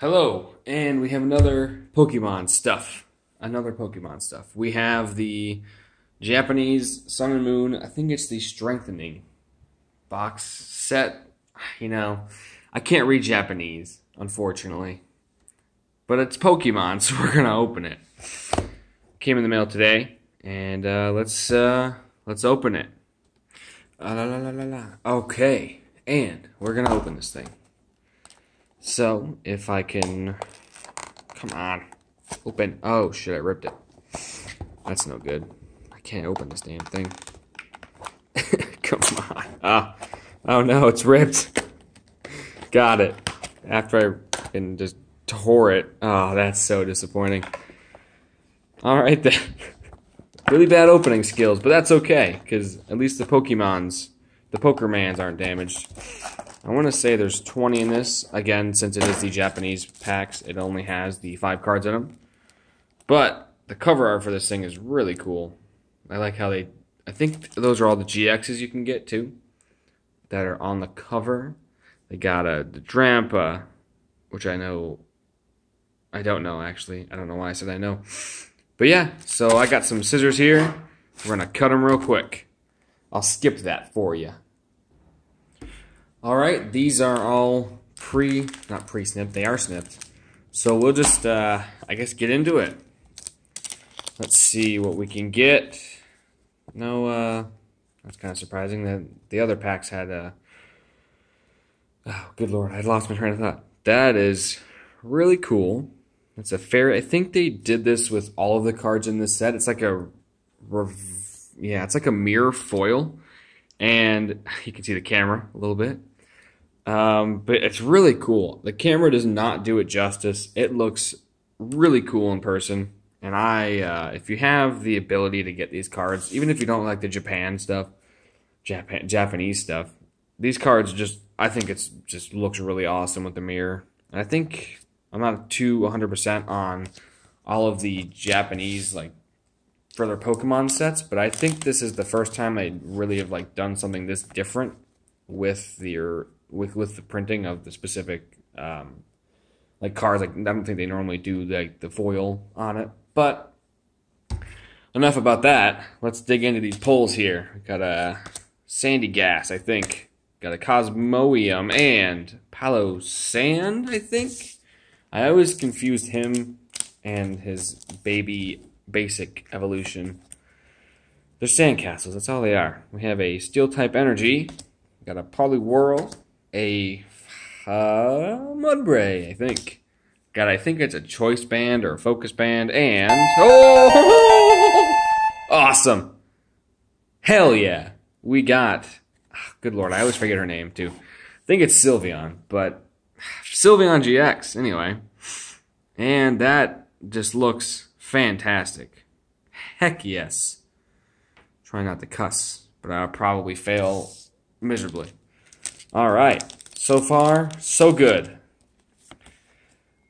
Hello, and we have another Pokemon stuff. Another Pokemon stuff. We have the Japanese Sun and Moon. I think it's the Strengthening box set. You know, I can't read Japanese, unfortunately. But it's Pokemon, so we're gonna open it. Came in the mail today, and uh, let's uh, let's open it. Uh, la, la, la, la, la. Okay, and we're gonna open this thing. So, if I can... Come on. Open. Oh, shit, I ripped it. That's no good. I can't open this damn thing. Come on. Ah. Oh, no, it's ripped. Got it. After I can just tore it. Oh, that's so disappointing. Alright then. really bad opening skills, but that's okay, because at least the Pokemons, the Pokermans aren't damaged. I want to say there's 20 in this. Again, since it is the Japanese packs, it only has the five cards in them. But the cover art for this thing is really cool. I like how they. I think those are all the GXs you can get too, that are on the cover. They got a the Drampa, which I know. I don't know actually. I don't know why I said I know. But yeah, so I got some scissors here. We're gonna cut them real quick. I'll skip that for you. All right, these are all pre, not pre-snipped, they are snipped. So we'll just, uh, I guess, get into it. Let's see what we can get. No, uh, that's kind of surprising that the other packs had, uh, oh, good lord, I lost my train of thought. That is really cool. It's a fair, I think they did this with all of the cards in this set. It's like a, yeah, it's like a mirror foil. And you can see the camera a little bit. Um, but it's really cool. The camera does not do it justice. It looks really cool in person. And I, uh, if you have the ability to get these cards, even if you don't like the Japan stuff, Japan Japanese stuff, these cards just, I think it's just looks really awesome with the mirror. And I think I'm not too 100% on all of the Japanese like further Pokemon sets, but I think this is the first time I really have like done something this different with the with with the printing of the specific um, like cars. Like I don't think they normally do like the foil on it. But enough about that. Let's dig into these pulls here. We got a Sandygast, I think. Got a Cosmoem and Palossand, I think. I always confused him and his baby basic evolution. They're sandcastles, that's all they are. We have a steel type energy, got a Poliwhirl, a uh, Mudbray, I think. God, I think it's a choice band or a focus band, and oh, awesome! Hell yeah, we got. Oh, good lord, I always forget her name too. I think it's Sylveon, but Sylveon GX anyway, and that just looks fantastic. Heck yes. Try not to cuss, but I'll probably fail miserably. All right. So far, so good.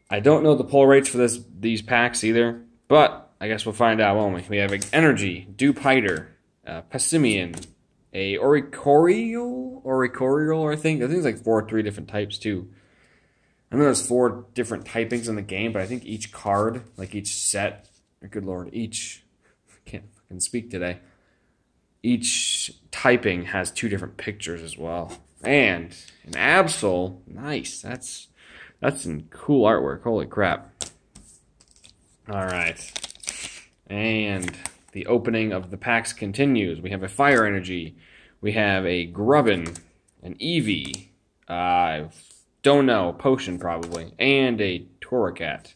I don't know the pull rates for this these packs either, but I guess we'll find out, won't we? We have Energy, Dewpider, uh, Passimian, a Oricorio, Oricorio, I think. I think it's like four, or three different types too. I know there's four different typings in the game, but I think each card, like each set, good lord, each can't fucking speak today. Each typing has two different pictures as well. And an Absol, nice. That's that's some cool artwork. Holy crap. All right. And the opening of the packs continues. We have a Fire Energy. We have a Grubbin, an Eevee. I uh, don't know. Potion, probably. And a Torracat.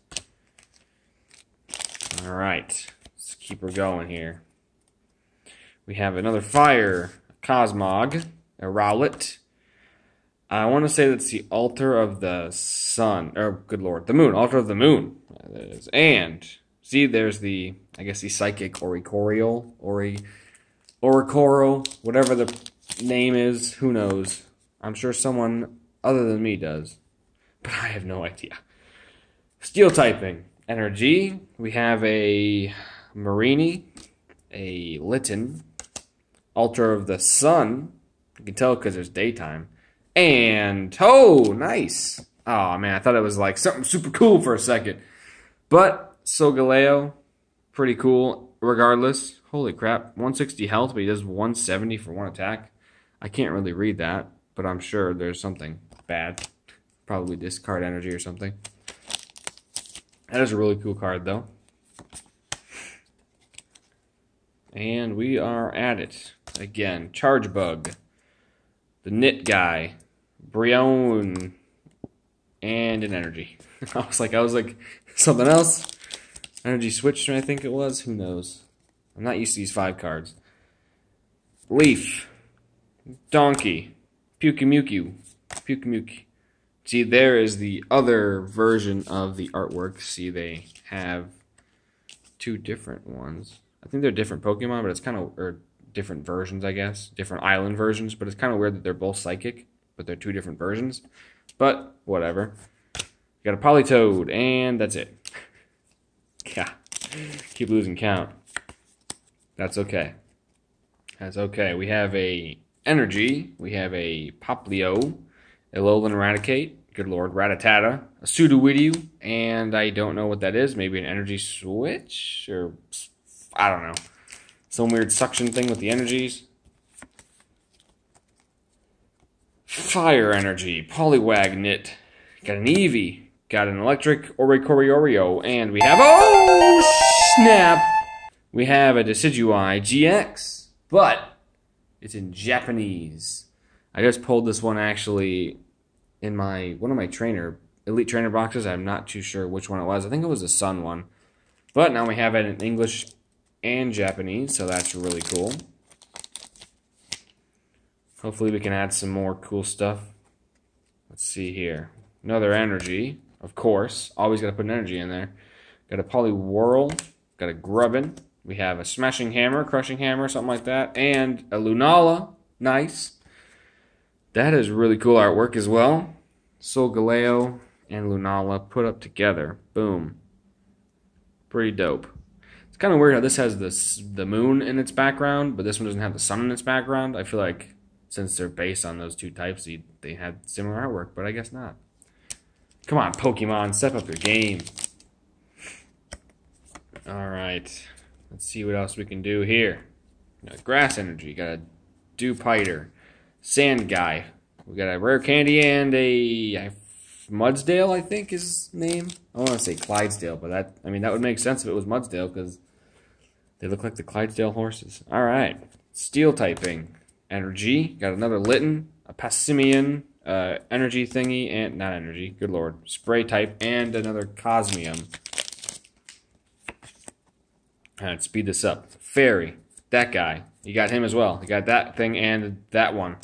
All right. Let's keep her going here. We have another Fire, Cosmog, a Rowlet, I want to say that's the altar of the sun, or good lord, the moon, altar of the moon. And see, there's the, I guess the psychic Oricorio, Ori, Oricoro, whatever the name is, who knows. I'm sure someone other than me does, but I have no idea. Steel typing, energy. We have a Mareanie, a Litten, altar of the sun. You can tell because there's daytime and, oh, nice. Oh man, I thought it was like something super cool for a second. But Solgaleo, pretty cool regardless. Holy crap, 160 health, but he does 170 for one attack. I can't really read that, but I'm sure there's something bad. Probably discard energy or something. That is a really cool card though. And we are at it. Again, Charjabug, the Knit Guy, Brionne, and an Energy. I was like, I was like, something else? Energy Switch, I think it was. Who knows? I'm not used to these five cards. Leaf, Donkey, Pyukumuku, Pyukumuki. See, there is the other version of the artwork. See, they have two different ones. I think they're different Pokemon, but it's kind of or different versions, I guess, different island versions. But it's kind of weird that they're both psychic, but they're two different versions. But whatever. got a Politoed, and that's it. yeah, keep losing count. That's okay. That's okay. We have a energy. We have a Poplio, a Alolan Eradicate, Good lord, Rattata, a Sudowoodo, and I don't know what that is. Maybe an energy switch or I don't know. Some weird suction thing with the energies. Fire energy, Poliwag Got an Eevee. Got an electric Oricorio. And we have. Oh, snap! We have a Decidueye GX. But it's in Japanese. I just pulled this one actually in my one of my trainer elite trainer boxes. I'm not too sure which one it was. I think it was a Sun one. But now we have it in English and Japanese, so that's really cool. Hopefully we can add some more cool stuff. Let's see here. Another energy, of course. Always got to put an energy in there. Got a Poliwhirl, got a Grubbin. We have a Smashing Hammer, Crushing Hammer, something like that. And a Lunala. Nice. That is really cool artwork as well. Solgaleo and Lunala put up together. Boom. Pretty dope. It's kind of weird how this has this the moon in its background, but this one doesn't have the sun in its background. I feel like since they're based on those two types, they had similar artwork, but I guess not. Come on, Pokemon, step up your game. All right, let's see what else we can do here. Grass energy, got a Dewpider, Sand Guy. We got a rare candy and a Mudsdale, I think is his name. I want to say Clydesdale, but that I mean that would make sense if it was Mudsdale because they look like the Clydesdale horses. All right, steel typing, energy. Got another Litten, a Passimian, uh, energy thingy, and not energy. Good lord, spray type, and another Cosmium. All right, speed this up. Fairy, that guy. You got him as well. You got that thing and that one.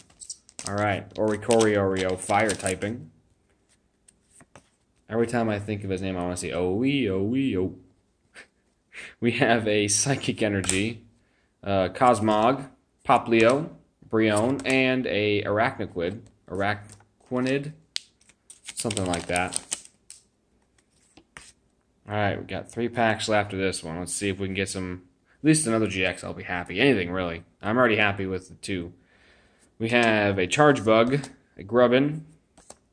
All right, Oricorio, fire typing. Every time I think of his name, I want to say, oh, wee, oh, wee, oh. we have a Psychic Energy, uh, Cosmog, Poplio, Brionne, and a Arachnoquid, Araquanid, something like that. Alright, we got three packs left of this one. Let's see if we can get some, at least another GX, I'll be happy. Anything, really. I'm already happy with the two. We have a Charjabug, a Grubbin,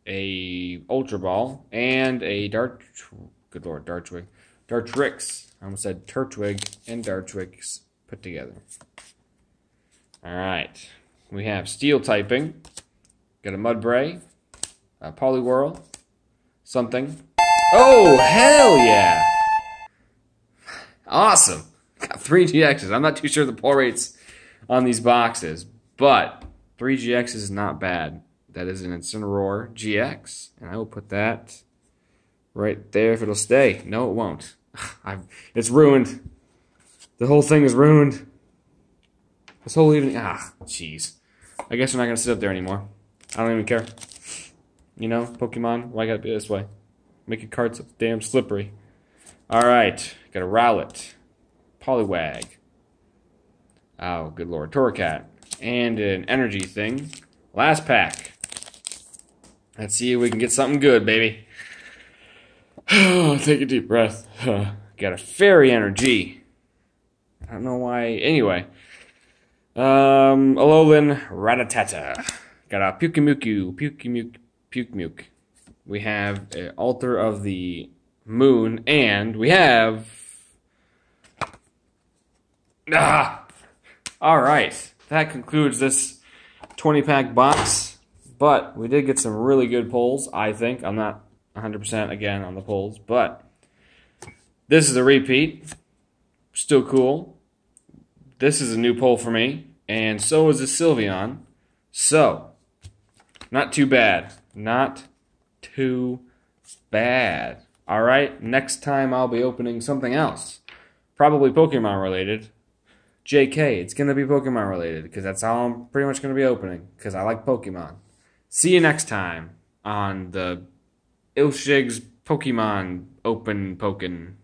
a Ultra Ball, and a Dart. Good lord, Dartwig. Dartrix. I almost said Turtwig and Dartrix put together. Alright. We have Steel typing. Got a Mudbray. A Poliwhirl. Something. Oh, hell yeah! Awesome. Got three GXs. I'm not too sure the pull rates on these boxes, but three GXs is not bad. That is an Incineroar GX, and I will put that right there if it'll stay. No, it won't. I've, it's ruined. The whole thing is ruined. This whole evening, ah, jeez. I guess we're not gonna sit up there anymore. I don't even care. You know, Pokemon, why gotta be this way? Your cards damn slippery. Alright, got a Rowlet, Poliwag. Oh, good lord, Torracat. And an energy thing. Last pack. Let's see if we can get something good, baby. Take a deep breath. Got a fairy energy. I don't know why. Anyway. Um, Alolan Rattata. Got a Pyukumuku. Pyukumuku. Pyukmuk. we have uh, Altar of the Moon, and we have. Ah! All right. That concludes this 20 pack box. But we did get some really good pulls, I think. I'm not 100% again on the pulls, but this is a repeat. Still cool. This is a new pull for me, and so is the Sylveon. So, not too bad. Not too bad. All right, next time I'll be opening something else. Probably Pokemon related. JK, it's going to be Pokemon related because that's all I'm pretty much going to be opening because I like Pokemon. See you next time on the Ilshig's Pokemon Open Pokin'.